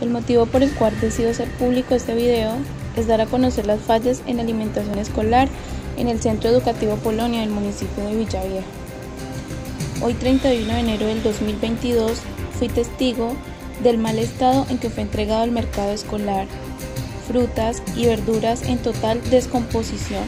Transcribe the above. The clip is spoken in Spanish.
El motivo por el cual decido hacer público este video es dar a conocer las fallas en alimentación escolar en el Centro Educativo Polonia del municipio de Villavieja. Hoy 31 de enero del 2022 fui testigo del mal estado en que fue entregado el mercado escolar, frutas y verduras en total descomposición